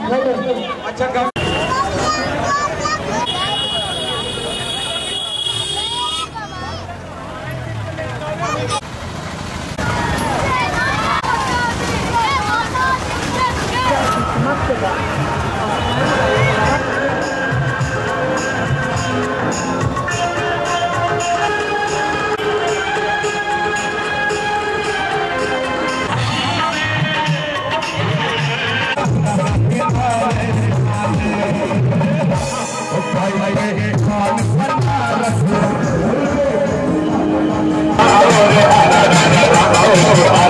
अच्छा कम Thank you. over